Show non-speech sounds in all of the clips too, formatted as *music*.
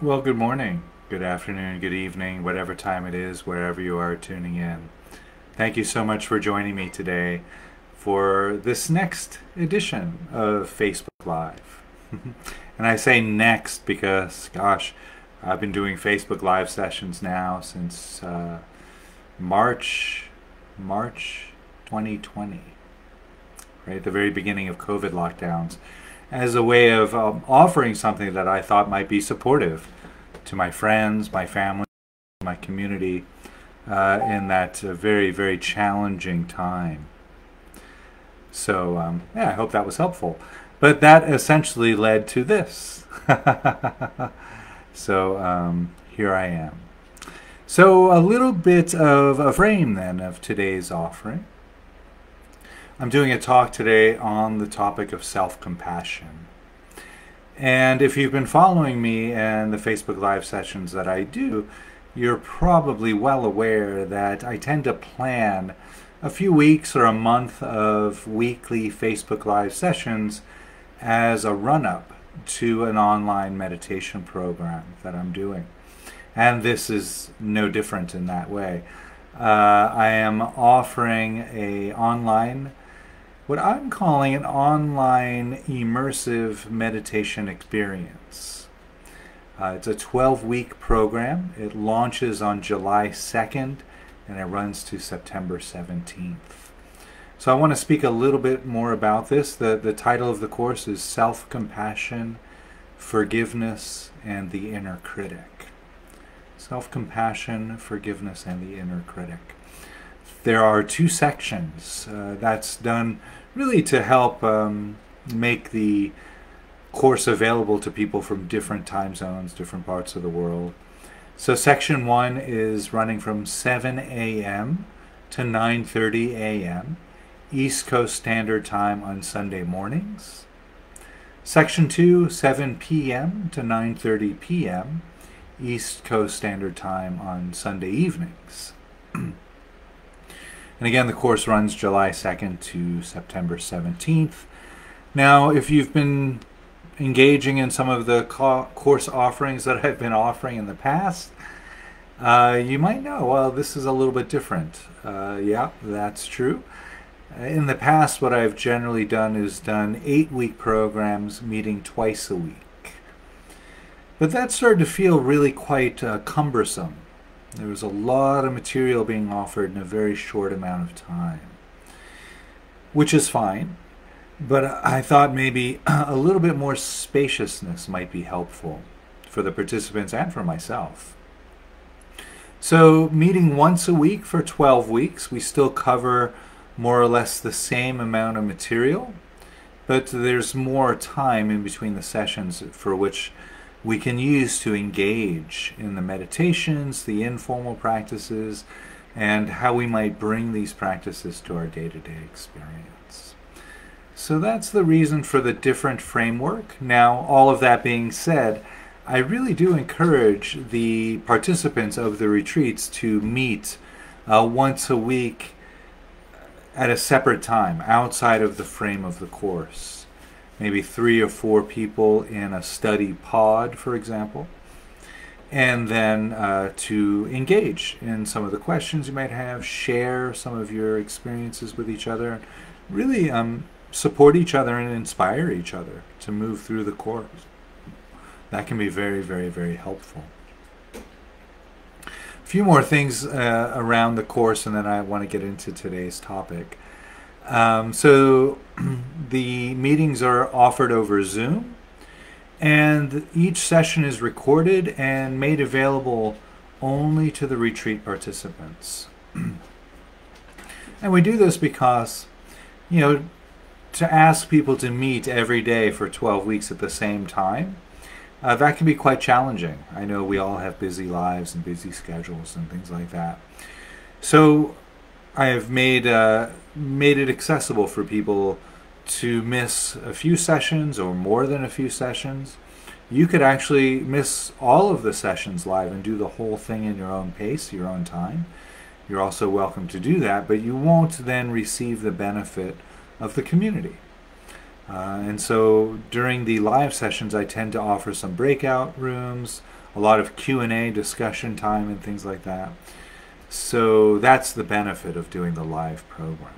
Well, good morning, good afternoon, good evening, whatever time it is, wherever you are tuning in. Thank you so much for joining me today for this next edition of Facebook Live. *laughs* and I say next because, gosh, I've been doing Facebook Live sessions now since uh, March, March 2020, right, the very beginning of COVID lockdowns, as a way of um, offering something that I thought might be supportive to my friends, my family, my community uh, in that uh, very, very challenging time. So, um, yeah, I hope that was helpful. But that essentially led to this. *laughs* so, um, here I am. So, a little bit of a frame then of today's offering. I'm doing a talk today on the topic of self compassion. And if you've been following me and the Facebook Live sessions that I do, you're probably well aware that I tend to plan a few weeks or a month of weekly Facebook Live sessions as a run up to an online meditation program that I'm doing and this is no different in that way. Uh, I am offering a online, what I'm calling an online immersive meditation experience. Uh, it's a 12 week program. It launches on July 2nd and it runs to September 17th. So I want to speak a little bit more about this. The, the title of the course is Self Compassion, Forgiveness, and the Inner Critic self compassion, forgiveness, and the inner critic. There are two sections uh, that's done really to help um, make the course available to people from different time zones, different parts of the world. So section one is running from 7 a.m. to 9:30 a.m. East Coast Standard Time on Sunday mornings. Section 2, 7 p.m. to 9:30 p.m. East Coast Standard Time on Sunday evenings. *clears throat* and again, the course runs July 2nd to September 17th. Now, if you've been engaging in some of the co- course offerings that I've been offering in the past, uh, you might know, well, this is a little bit different. Uh, yeah, that's true. In the past, what I've generally done is done eight week programs meeting twice a week. But that started to feel really quite uh, cumbersome. There was a lot of material being offered in a very short amount of time, which is fine. But I thought maybe *clears throat* a little bit more spaciousness might be helpful for the participants and for myself. So, meeting once a week for 12 weeks, we still cover more or less the same amount of material, but there's more time in between the sessions for which we can use to engage in the meditations, the informal practices, and how we might bring these practices to our day to day experience. So that's the reason for the different framework. Now, all of that being said, I really do encourage the participants of the retreats to meet uh, once a week at a separate time outside of the frame of the course maybe three or four people in a study pod, for example, and then uh, to engage in some of the questions you might have, share some of your experiences with each other, really um, support each other and inspire each other to move through the course. That can be very, very, very helpful. A few more things uh, around the course, and then I want to get into today's topic. Um, so *clears throat* the meetings are offered over Zoom, and each session is recorded and made available only to the retreat participants. *clears throat* and we do this because, you know, to ask people to meet every day for 12 weeks at the same time, uh, that can be quite challenging. I know we all have busy lives and busy schedules and things like that. So I have made uh, made it accessible for people to miss a few sessions or more than a few sessions. You could actually miss all of the sessions live and do the whole thing in your own pace, your own time. You're also welcome to do that, but you won't then receive the benefit of the community. Uh, and so during the live sessions, I tend to offer some breakout rooms, a lot of Q&A discussion time and things like that. So that's the benefit of doing the live program.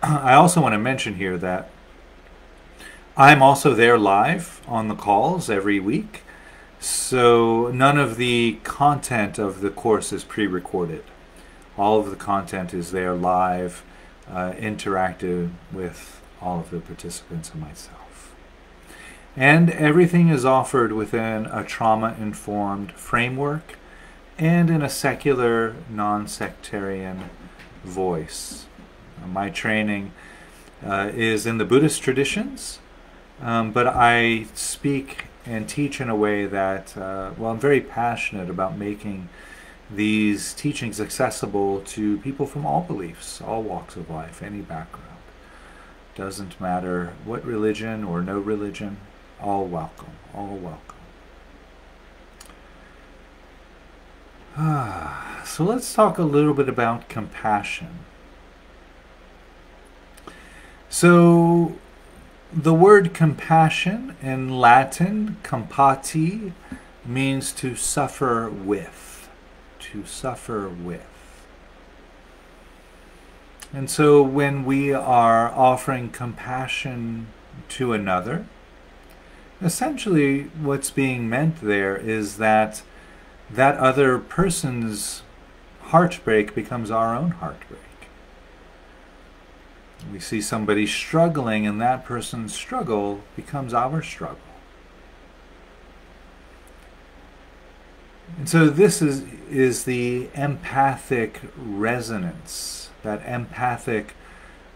*clears throat* I also want to mention here that I'm also there live on the calls every week. So none of the content of the course is pre-recorded. All of the content is there live, uh, interactive with all of the participants and myself. And everything is offered within a trauma-informed framework and in a secular, non-sectarian voice. My training uh, is in the Buddhist traditions, um, but I speak and teach in a way that, uh, well, I'm very passionate about making these teachings accessible to people from all beliefs, all walks of life, any background. Doesn't matter what religion or no religion, all welcome, all welcome. Ah, *sighs* so let's talk a little bit about compassion. So, the word compassion in Latin, compati, means to suffer with. To suffer with. And so when we are offering compassion to another, essentially what's being meant there is that that other person's heartbreak becomes our own heartbreak. We see somebody struggling, and that person's struggle becomes our struggle. And so this is, is the empathic resonance, that empathic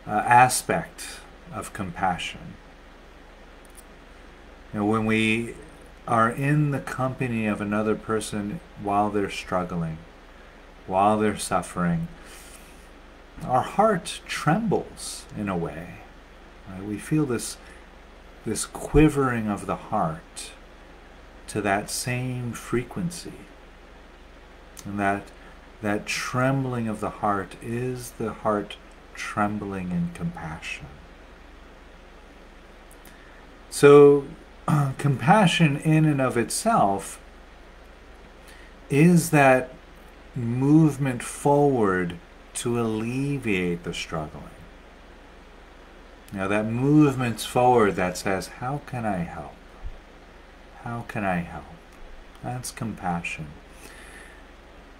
uh, aspect of compassion. You when we are in the company of another person while they're struggling, while they're suffering, our heart trembles in a way. Right? We feel this, this quivering of the heart to that same frequency. And that, that trembling of the heart is the heart trembling in compassion. So, *clears throat* compassion in and of itself is that movement forward to alleviate the struggling. Now that movement's forward that says, how can I help? How can I help? That's compassion.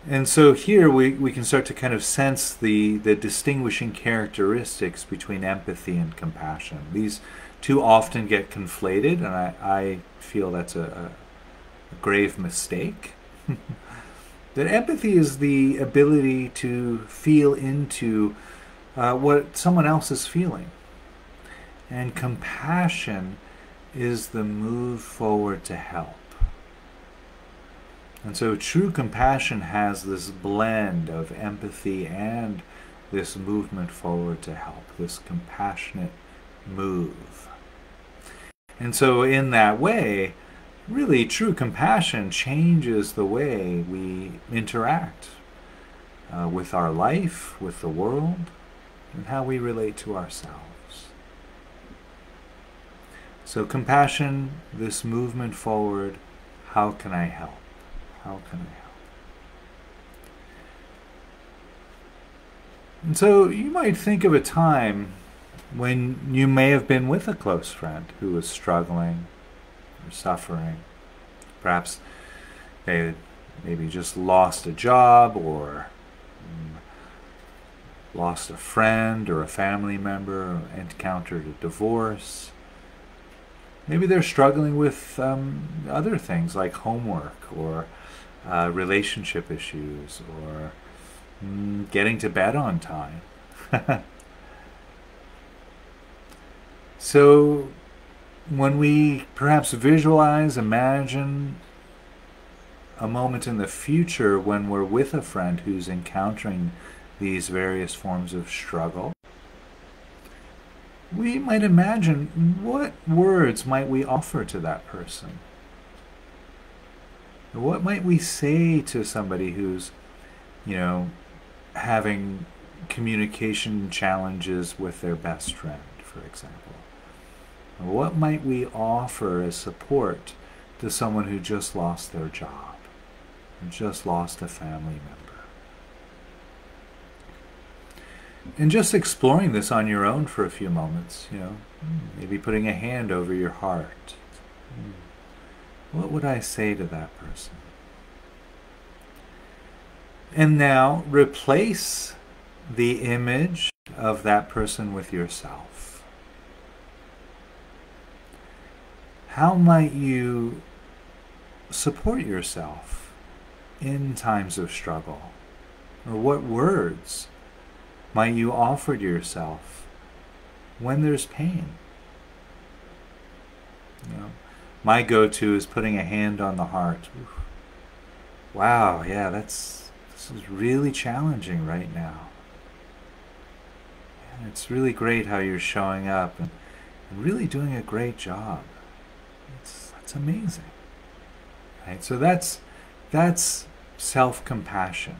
And so here we, we can start to kind of sense the, the distinguishing characteristics between empathy and compassion. These two often get conflated, and I, I feel that's a, a grave mistake. *laughs* That empathy is the ability to feel into uh, what someone else is feeling. And compassion is the move forward to help. And so true compassion has this blend of empathy and this movement forward to help, this compassionate move. And so in that way, really true compassion changes the way we interact uh, with our life, with the world, and how we relate to ourselves. So compassion, this movement forward, how can I help? How can I help? And so you might think of a time when you may have been with a close friend who was struggling or suffering. Perhaps they maybe just lost a job or um, lost a friend or a family member, encountered a divorce. Maybe they're struggling with um, other things like homework or uh, relationship issues or mm, getting to bed on time. *laughs* so when we perhaps visualize, imagine a moment in the future when we're with a friend who's encountering these various forms of struggle, we might imagine what words might we offer to that person? What might we say to somebody who's, you know, having communication challenges with their best friend, for example? What might we offer as support to someone who just lost their job, and just lost a family member. And just exploring this on your own for a few moments, you know, maybe putting a hand over your heart. What would I say to that person? And now replace the image of that person with yourself. How might you support yourself in times of struggle? Or what words might you offer to yourself when there's pain? You know, my go-to is putting a hand on the heart. Wow, yeah, that's this is really challenging right now. And it's really great how you're showing up and, and really doing a great job. Amazing. Right? So that's that's self-compassion.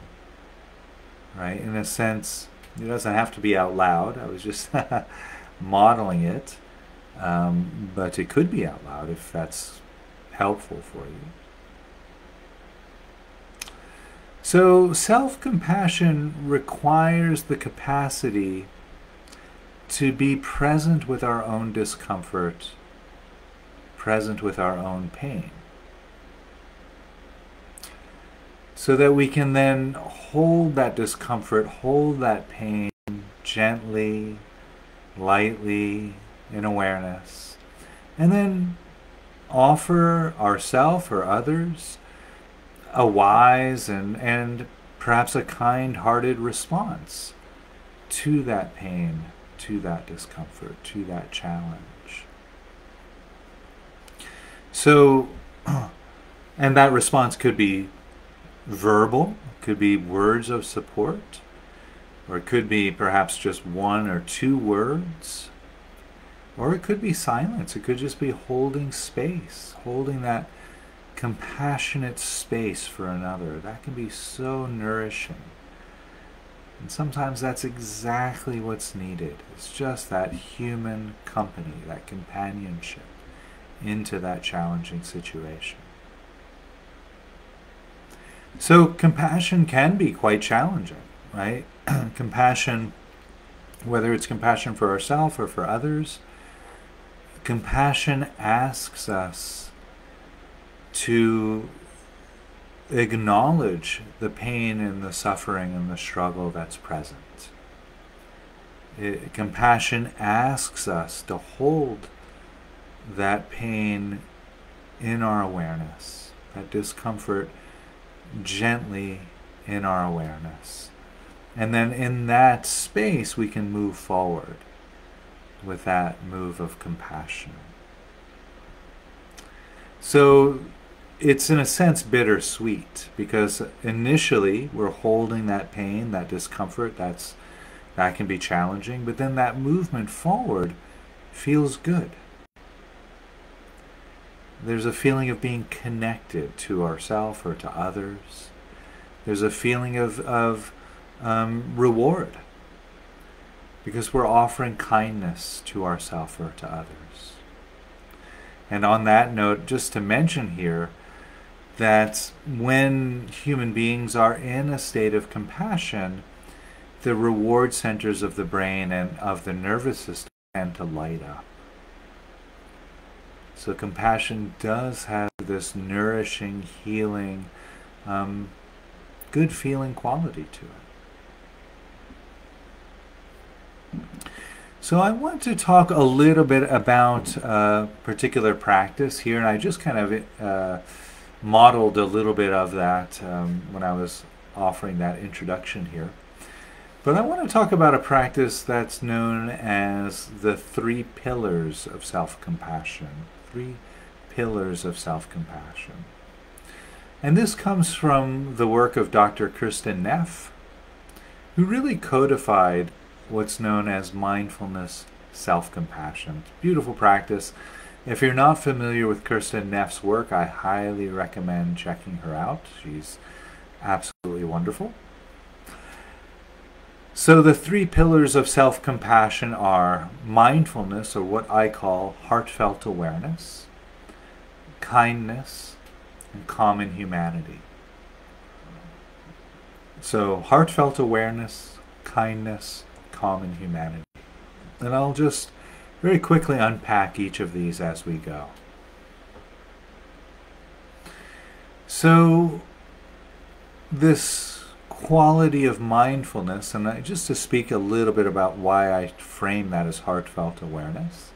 Right? In a sense, it doesn't have to be out loud. I was just *laughs* modeling it. Um, but it could be out loud if that's helpful for you. So, self compassion requires the capacity to be present with our own discomfort, present with our own pain. So that we can then hold that discomfort, hold that pain gently, lightly, in awareness. And then offer ourself or others a wise and, and perhaps a kind hearted response to that pain, to that discomfort, to that challenge. So, *clears throat* and that response could be verbal, could be words of support, or it could be perhaps just one or two words or it could be silence. It could just be holding space, holding that compassionate space for another. That can be so nourishing. And sometimes that's exactly what's needed. It's just that human company, that companionship into that challenging situation. So compassion can be quite challenging, right? *clears throat* compassion, whether it's compassion for ourselves or for others, Compassion asks us to acknowledge the pain and the suffering and the struggle that's present. It, compassion asks us to hold that pain in our awareness, that discomfort gently in our awareness. And then in that space, we can move forward with that move of compassion. So it's in a sense bittersweet because initially we're holding that pain, that discomfort, that's that can be challenging, but then that movement forward feels good. There's a feeling of being connected to ourselves or to others. There's a feeling of, of um, reward because we're offering kindness to ourselves or to others. And on that note, just to mention here that when human beings are in a state of compassion, the reward centers of the brain and of the nervous system tend to light up. So compassion does have this nourishing, healing, um, good feeling quality to it. So I want to talk a little bit about a particular practice here, and I just kind of uh, modeled a little bit of that um, when I was offering that introduction here. But I want to talk about a practice that's known as the three pillars of self-compassion. Three pillars of self-compassion. And this comes from the work of Dr. Kristin Neff, who really codified what's known as mindfulness self-compassion. Beautiful practice. If you're not familiar with Kristin Neff's work, I highly recommend checking her out. She's absolutely wonderful. So the three pillars of self-compassion are mindfulness, or what I call heartfelt awareness, kindness, and common humanity. So, heartfelt awareness, kindness, common humanity. And I'll just very quickly unpack each of these as we go. So, this quality of mindfulness, and I, just to speak a little bit about why I frame that as heartfelt awareness.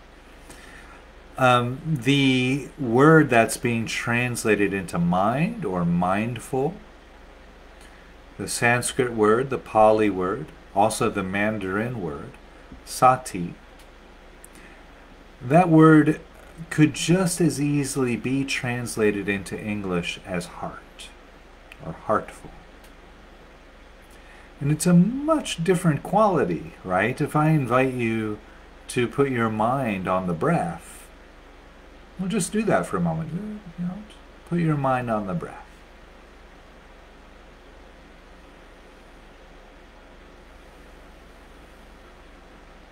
Um, the word that's being translated into mind or mindful, the Sanskrit word, the Pali word, also the Mandarin word, sati, that word could just as easily be translated into English as heart or heartful. And it's a much different quality, right? If I invite you to put your mind on the breath, we'll just do that for a moment. You know, put your mind on the breath.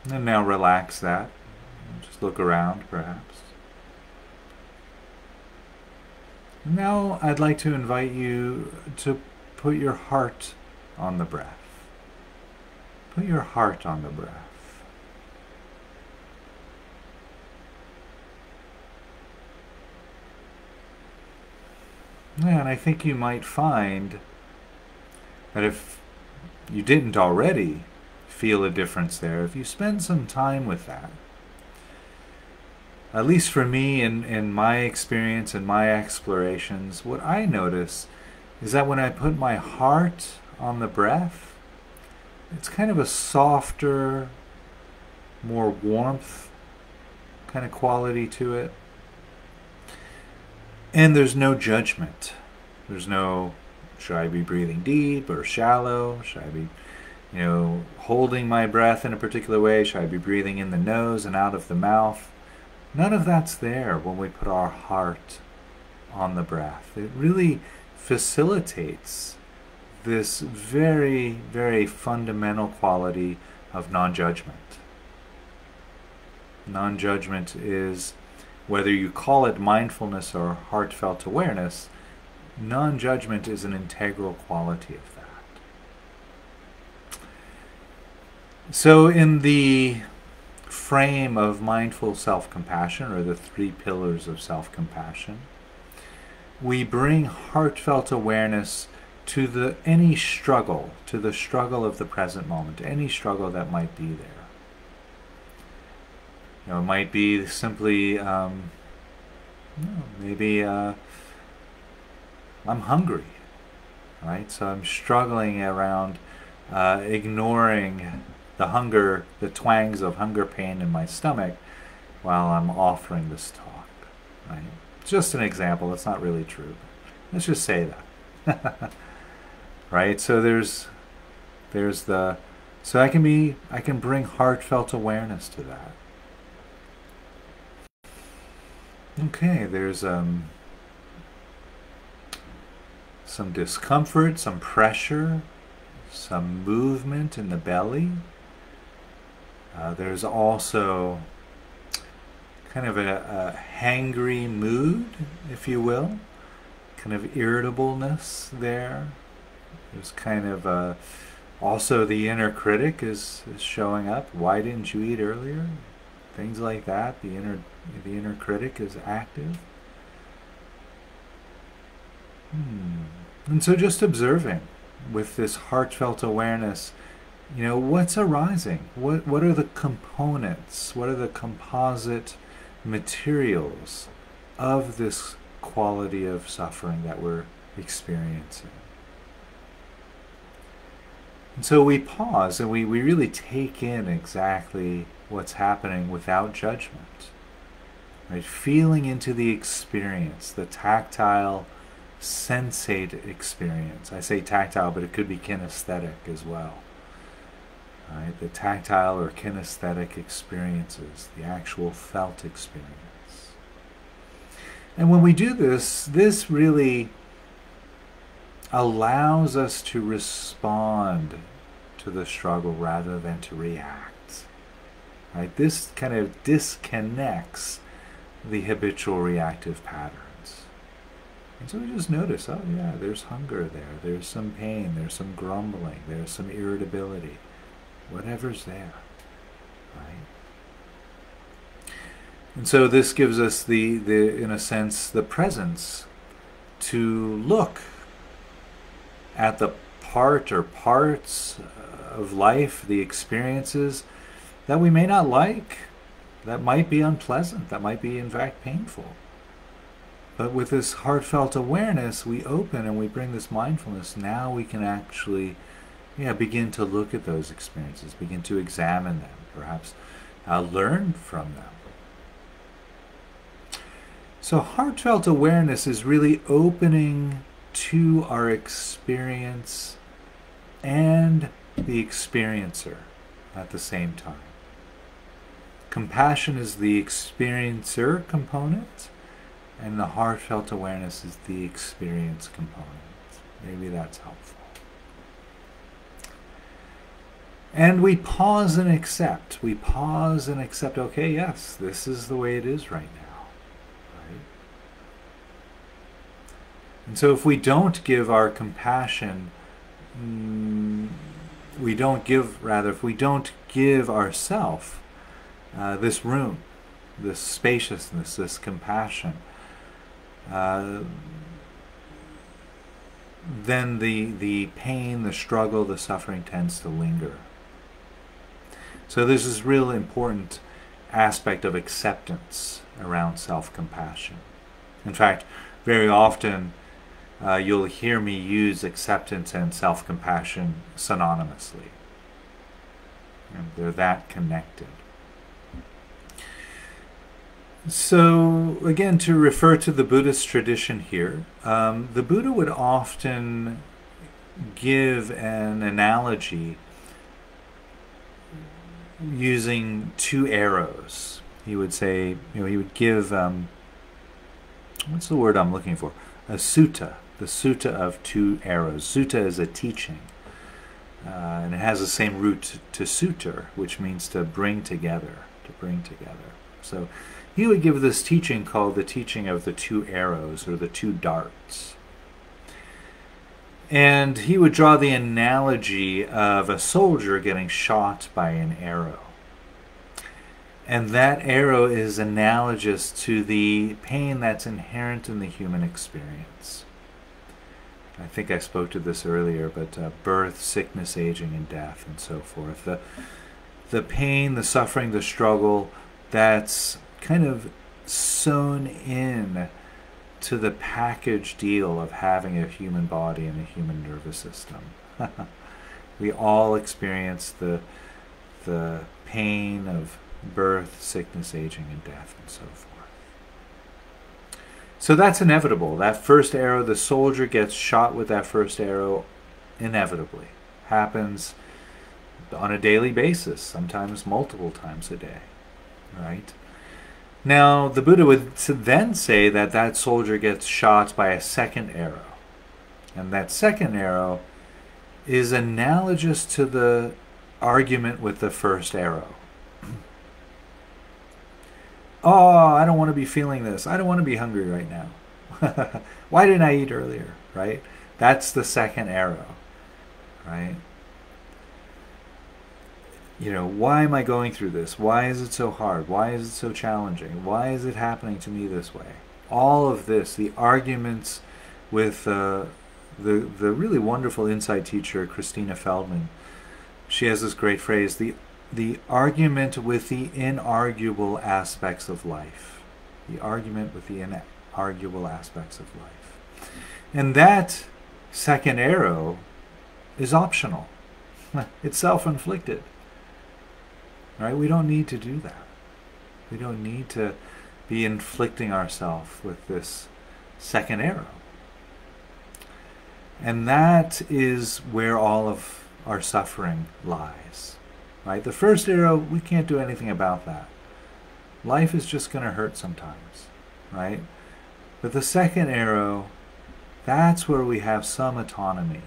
And now relax that. Just look around, perhaps. Now I'd like to invite you to put your heart on the breath. Put your heart on the breath. And I think you might find that if you didn't already feel a difference there, if you spend some time with that, at least for me in, in my experience and my explorations, what I notice is that when I put my heart on the breath, it's kind of a softer, more warmth kind of quality to it. And there's no judgment. There's no, should I be breathing deep or shallow? Should I be, you know, holding my breath in a particular way? Should I be breathing in the nose and out of the mouth? None of that's there when we put our heart on the breath. It really facilitates this very, very fundamental quality of non judgment. Non judgment is, whether you call it mindfulness or heartfelt awareness, non judgment is an integral quality of that. So, in the frame of mindful self compassion, or the three pillars of self compassion, we bring heartfelt awareness to the any struggle, to the struggle of the present moment, any struggle that might be there. You know, it might be simply, um, maybe uh, I'm hungry, right? So I'm struggling around uh, ignoring the hunger, the twangs of hunger pain in my stomach while I'm offering this talk, right? Just an example, it's not really true. Let's just say that. *laughs* right? So there's there's the so I can be I can bring heartfelt awareness to that. Okay, there's um some discomfort, some pressure, some movement in the belly. Uh, there's also kind of a, a hangry mood, if you will, kind of irritableness there. There's kind of a, also the inner critic is, is showing up. Why didn't you eat earlier? Things like that. The inner the inner critic is active. Hmm. And so just observing with this heartfelt awareness, you know, what's arising? What what are the components? What are the composite materials of this quality of suffering that we're experiencing? And so we pause and we, we really take in exactly what's happening without judgment. Right? Feeling into the experience, the tactile, sensate experience. I say tactile, but it could be kinesthetic as well. Right? The tactile or kinesthetic experiences, the actual felt experience. And when we do this, this really allows us to respond to the struggle rather than to react. Right? This kind of disconnects the habitual reactive patterns. And so we just notice, oh yeah, there's hunger there, there's some pain, there's some grumbling, there's some irritability, whatever's there, right? And so this gives us the, the in a sense, the presence to look at the part or parts of life, the experiences that we may not like, that might be unpleasant, that might be in fact painful. But with this heartfelt awareness, we open and we bring this mindfulness. Now we can actually yeah, begin to look at those experiences, begin to examine them, perhaps uh, learn from them. So, heartfelt awareness is really opening to our experience and the experiencer at the same time. Compassion is the experiencer component, and the heartfelt awareness is the experience component. Maybe that's helpful. And we pause and accept. We pause and accept, okay, yes, this is the way it is right now. And so if we don't give our compassion, mm, we don't give, rather, if we don't give ourself uh, this room, this spaciousness, this compassion, uh, then the, the pain, the struggle, the suffering tends to linger. So this is real important aspect of acceptance around self-compassion. In fact, very often uh, you'll hear me use acceptance and self compassion synonymously. And they're that connected. So, again, to refer to the Buddhist tradition here, um, the Buddha would often give an analogy using two arrows. He would say, you know, he would give, um, what's the word I'm looking for? A sutta the sutta of two arrows. Sutta is a teaching, uh, and it has the same root to sutur, which means to bring together, to bring together. So he would give this teaching called the teaching of the two arrows or the two darts. And he would draw the analogy of a soldier getting shot by an arrow. And that arrow is analogous to the pain that's inherent in the human experience. I think I spoke to this earlier, but uh, birth, sickness, aging, and death, and so forth. The, the pain, the suffering, the struggle that's kind of sewn in to the package deal of having a human body and a human nervous system. *laughs* we all experience the, the pain of birth, sickness, aging, and death, and so forth. So that's inevitable. That first arrow, the soldier gets shot with that first arrow inevitably. Happens on a daily basis, sometimes multiple times a day. Right? Now, the Buddha would then say that that soldier gets shot by a second arrow. And that second arrow is analogous to the argument with the first arrow. Oh, I don't want to be feeling this. I don't want to be hungry right now. *laughs* Why didn't I eat earlier? Right? That's the second arrow. Right? You know, why am I going through this? Why is it so hard? Why is it so challenging? Why is it happening to me this way? All of this, the arguments with uh, the the really wonderful insight teacher Christina Feldman. She has this great phrase: the the argument with the inarguable aspects of life. The argument with the inarguable aspects of life. And that second arrow is optional. *laughs* It's self-inflicted. Right? We don't need to do that. We don't need to be inflicting ourselves with this second arrow. And that is where all of our suffering lies. Right? The first arrow, we can't do anything about that. Life is just going to hurt sometimes, right? But the second arrow, that's where we have some autonomy.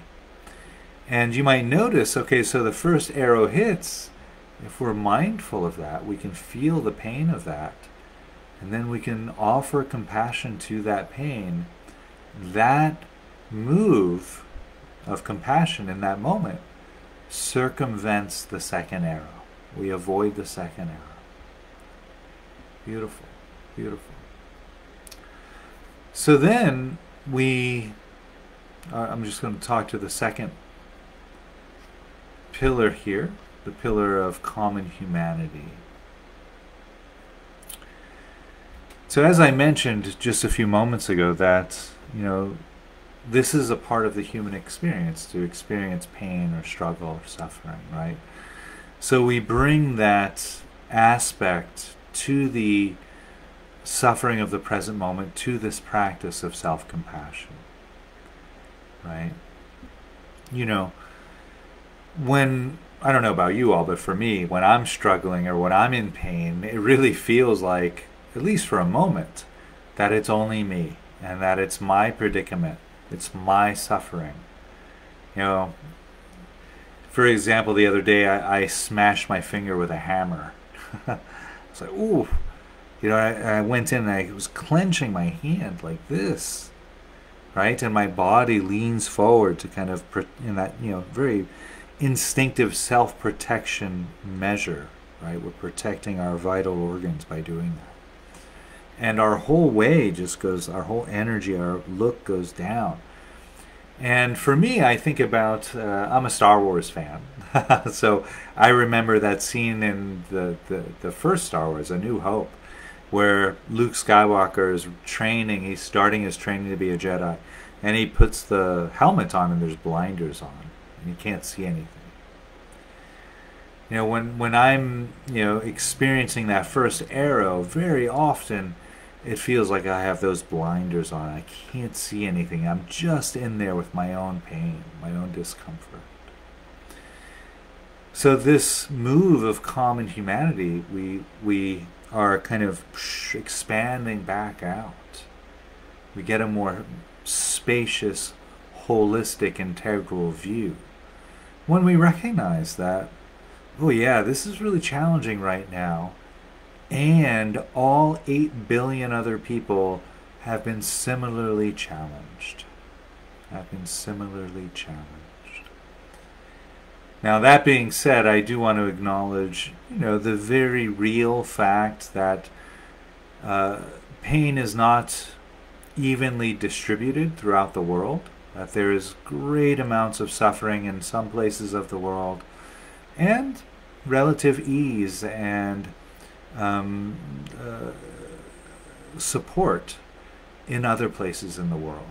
And you might notice, okay, so the first arrow hits, if we're mindful of that, we can feel the pain of that. And then we can offer compassion to that pain that move of compassion in that moment circumvents the second arrow. We avoid the second arrow. Beautiful, beautiful. So then we, uh, I'm just going to talk to the second pillar here, the pillar of common humanity. So as I mentioned just a few moments ago that, you know, this is a part of the human experience to experience pain or struggle or suffering, right? So we bring that aspect to the suffering of the present moment, to this practice of self compassion, right? You know, when I don't know about you all, but for me, when I'm struggling or when I'm in pain, it really feels like, at least for a moment, that it's only me and that it's my predicament it's my suffering. You know, for example, the other day I, I smashed my finger with a hammer. *laughs* it's like, ooh. You know, I, I went in and I was clenching my hand like this, right? And my body leans forward to kind of, in that, you know, very instinctive self protection measure, right? We're protecting our vital organs by doing that and our whole way just goes our whole energy our look goes down. And for me i think about uh, i'm a star wars fan. *laughs* So i remember that scene in the, the, the first star wars a new hope where luke skywalker is training he's starting his training to be a jedi and he puts the helmet on and there's blinders on and he can't see anything. You know when when i'm you know experiencing that first arrow very often it feels like I have those blinders on. I can't see anything. I'm just in there with my own pain, my own discomfort. So this move of common humanity, we we are kind of expanding back out. We get a more spacious, holistic, integral view. When we recognize that, oh yeah, this is really challenging right now and all 8 billion other people have been similarly challenged. Have been similarly challenged. Now, that being said, I do want to acknowledge, you know, the very real fact that uh, pain is not evenly distributed throughout the world, that there is great amounts of suffering in some places of the world, and relative ease and um, uh, support in other places in the world.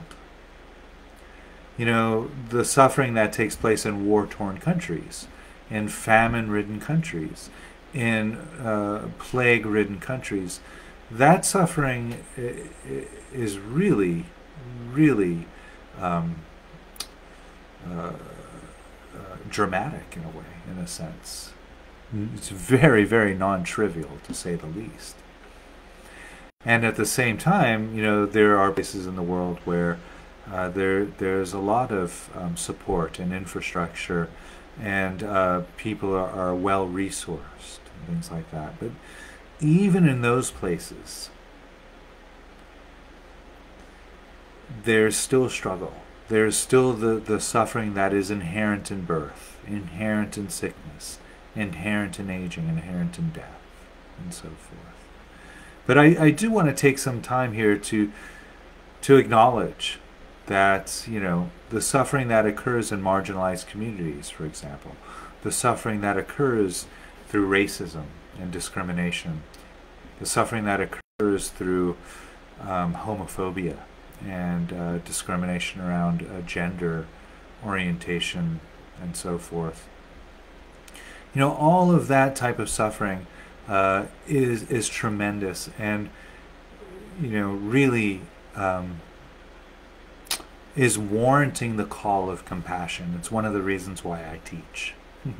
You know, the suffering that takes place in war torn countries, in famine ridden countries, in uh, plague ridden countries, that suffering is really, really um, uh, uh, dramatic in a way, in a sense. It's very, very non trivial, to say the least. And at the same time, you know, there are places in the world where uh, there there's a lot of um, support and infrastructure, and uh, people are, are well resourced and things like that. But even in those places, there's still struggle. There's still the, the suffering that is inherent in birth, inherent in sickness, inherent in aging, inherent in death, and so forth. But I, I do want to take some time here to to acknowledge that you know the suffering that occurs in marginalized communities, for example, the suffering that occurs through racism and discrimination, the suffering that occurs through um, homophobia and uh, discrimination around uh, gender orientation and so forth you know, all of that type of suffering uh, is is tremendous, and you know, really um, is warranting the call of compassion. It's one of the reasons why I teach. *laughs*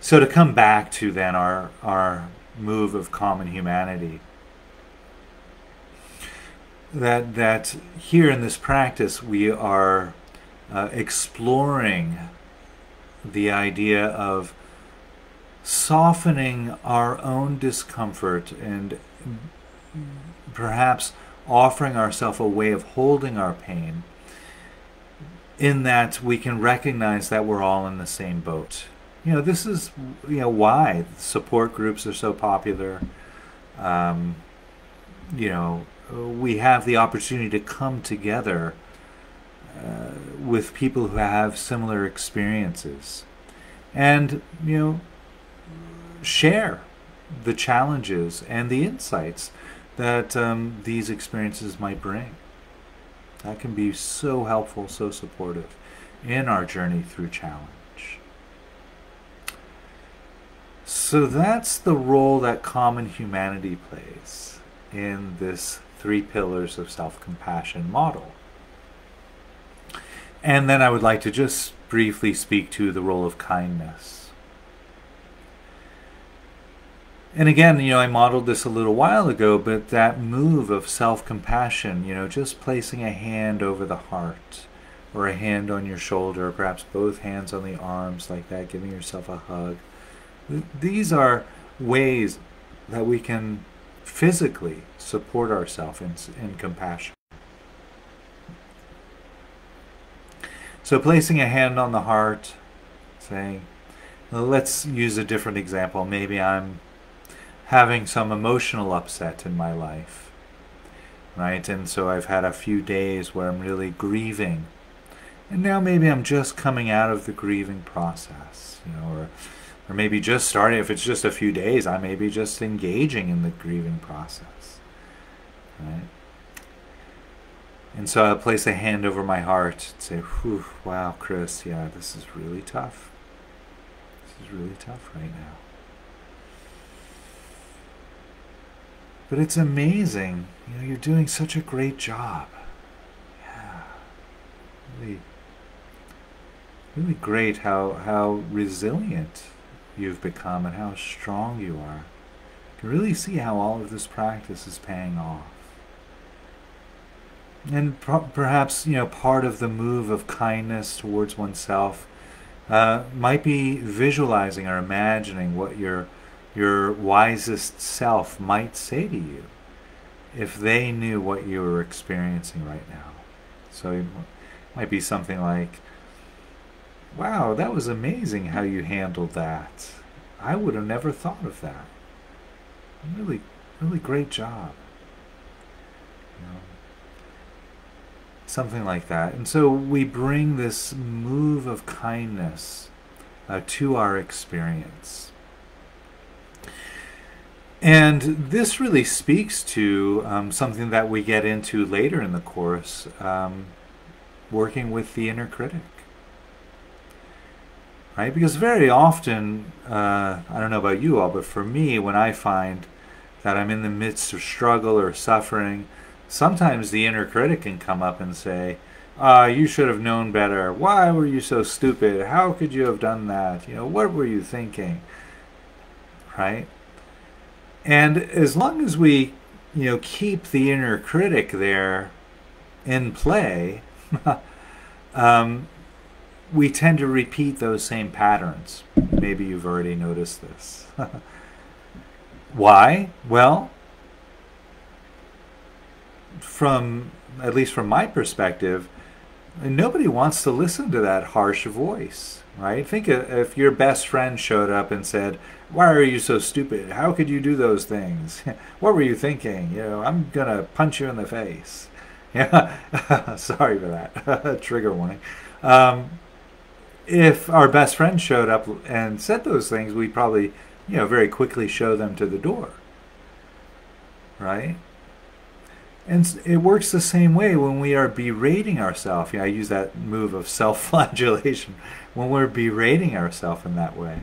so to come back to then our our move of common humanity that that here in this practice we are uh, exploring the idea of softening our own discomfort and perhaps offering ourselves a way of holding our pain in that we can recognize that we're all in the same boat. You know, this is you know why support groups are so popular. Um, you know, we have the opportunity to come together uh, with people who have similar experiences, and you know, share the challenges and the insights that um, these experiences might bring. That can be so helpful, so supportive in our journey through challenge. So that's the role that common humanity plays in this three pillars of self compassion model. And then I would like to just briefly speak to the role of kindness. And again, you know, I modeled this a little while ago, but that move of self compassion, you know, just placing a hand over the heart or a hand on your shoulder, or perhaps both hands on the arms, like that, giving yourself a hug. These are ways that we can physically support ourselves in, in compassion. So, placing a hand on the heart, saying, let's use a different example. Maybe I'm having some emotional upset in my life. Right? And so I've had a few days where I'm really grieving. And now maybe I'm just coming out of the grieving process, you know, or or maybe just starting if it's just a few days, I may be just engaging in the grieving process. Right? And so I'll place a hand over my heart and say, Whew, wow, Chris, yeah, this is really tough. This is really tough right now. But it's amazing. You know, you're doing such a great job. Yeah. Really, really great how, how resilient you've become and how strong you are. You can really see how all of this practice is paying off. And perhaps, you know, part of the move of kindness towards oneself uh, might be visualizing or imagining what you're your wisest self might say to you if they knew what you were experiencing right now. So it might be something like, wow, that was amazing how you handled that. I would have never thought of that. Really, really great job. You know, something like that. And so we bring this move of kindness uh, to our experience. And this really speaks to um, something that we get into later in the course um, working with the inner critic. Right? Because very often, uh, I don't know about you all, but for me, when I find that I'm in the midst of struggle or suffering, sometimes the inner critic can come up and say, uh, you should have known better. Why were you so stupid? How could you have done that? You know, what were you thinking? Right? And as long as we, you know, keep the inner critic there in play, *laughs* um, we tend to repeat those same patterns. Maybe you've already noticed this. *laughs* Why? Well, from at least from my perspective, nobody wants to listen to that harsh voice, right? Think if your best friend showed up and said, "Why are you so stupid? How could you do those things? *laughs* what were you thinking? You know, I'm gonna punch you in the face." *laughs* Yeah, *laughs* sorry for that. Trigger warning. Um, if our best friend showed up and said those things, we'd probably, you know, very quickly show them to the door. Right? And it works the same way when we are berating ourselves. Yeah, I use that move of self-flagellation. When we're berating ourselves in that way,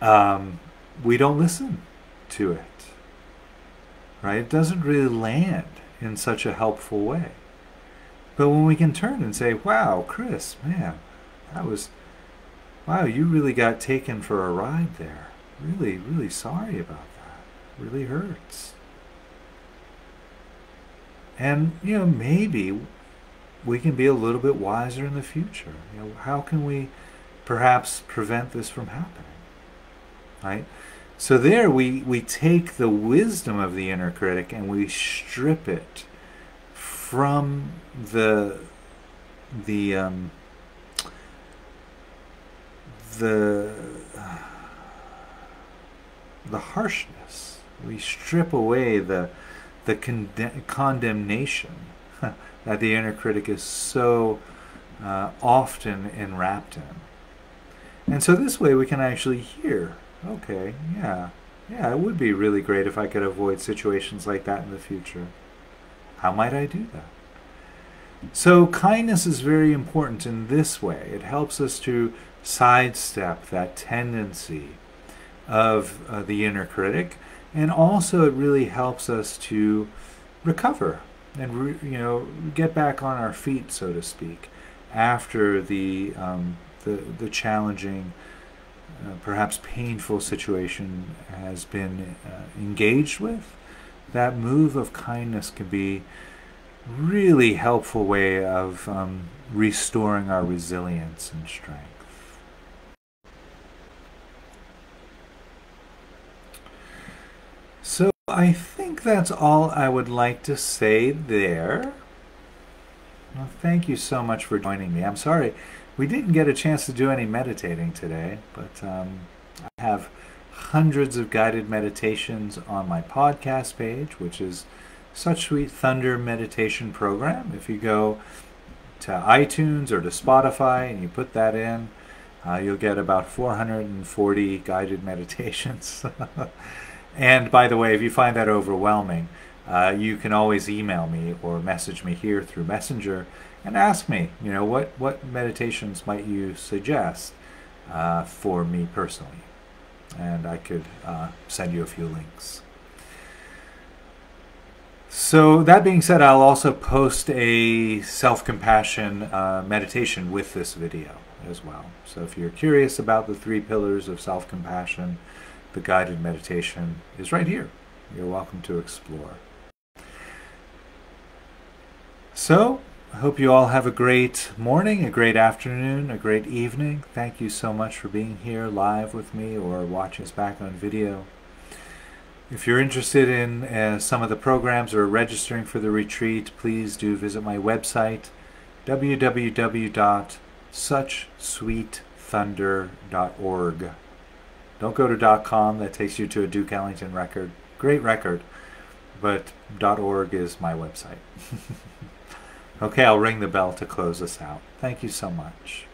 um, we don't listen to it. Right? It doesn't really land in such a helpful way. But when we can turn and say, "Wow, Chris, man, that was, wow, you really got taken for a ride there. Really, really sorry about that. Really hurts." And, you know, maybe we can be a little bit wiser in the future. You know, how can we perhaps prevent this from happening? Right? So there we, we take the wisdom of the inner critic and we strip it from the the um, the the harshness. We strip away the the conde- condemnation *laughs* that the inner critic is so uh, often enwrapped in. And so this way we can actually hear, okay, yeah, yeah, it would be really great if I could avoid situations like that in the future. How might I do that? So kindness is very important in this way. It helps us to sidestep that tendency of uh, the inner critic, and also it really helps us to recover and re- you know get back on our feet, so to speak, after the um, the, the challenging, uh, perhaps painful situation has been uh, engaged with. That move of kindness can be really helpful way of um, restoring our resilience and strength. So I think that's all I would like to say there. Well, thank you so much for joining me. I'm sorry we didn't get a chance to do any meditating today, but um, I have hundreds of guided meditations on my podcast page, which is Such Sweet Thunder Meditation Program. If you go to iTunes or to Spotify and you put that in, uh, you'll get about 440 guided *laughs* meditations. and by the way, if you find that overwhelming, uh, you can always email me or message me here through Messenger and ask me, you know, what, what meditations might you suggest uh, for me personally? And I could uh, send you a few links. So, that being said, I'll also post a self compassion uh, meditation with this video as well. So, if you're curious about the three pillars of self compassion, the guided meditation is right here. You're welcome to explore. So, I hope you all have a great morning, a great afternoon, a great evening. Thank you so much for being here live with me or watching us back on video. If you're interested in uh, some of the programs or registering for the retreat, please do visit my website, www.suchsweetthunder.org. Don't go to .com, that takes you to a Duke Ellington record. Great record, but .org is my website. *laughs* okay, I'll ring the bell to close us out. Thank you so much.